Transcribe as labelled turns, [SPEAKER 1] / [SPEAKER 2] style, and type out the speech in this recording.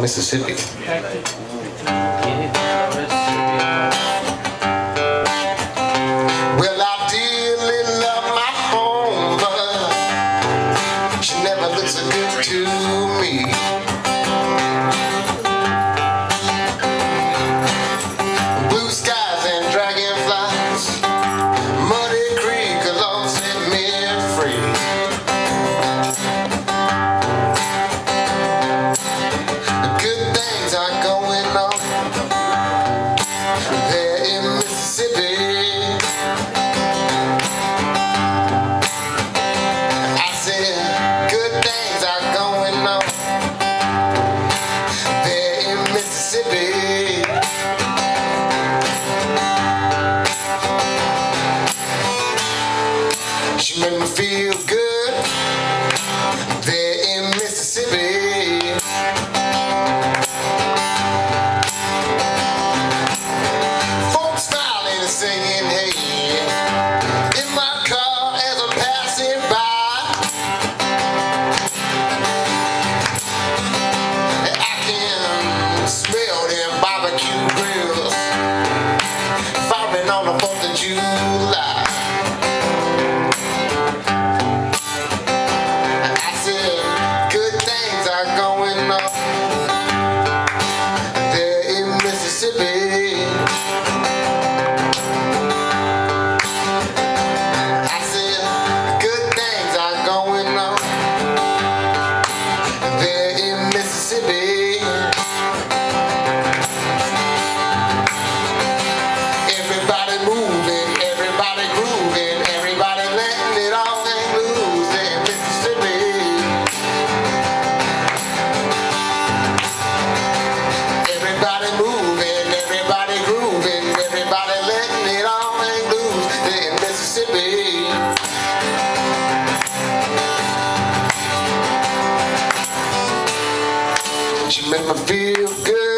[SPEAKER 1] Mississippi. Singing, She make me feel good.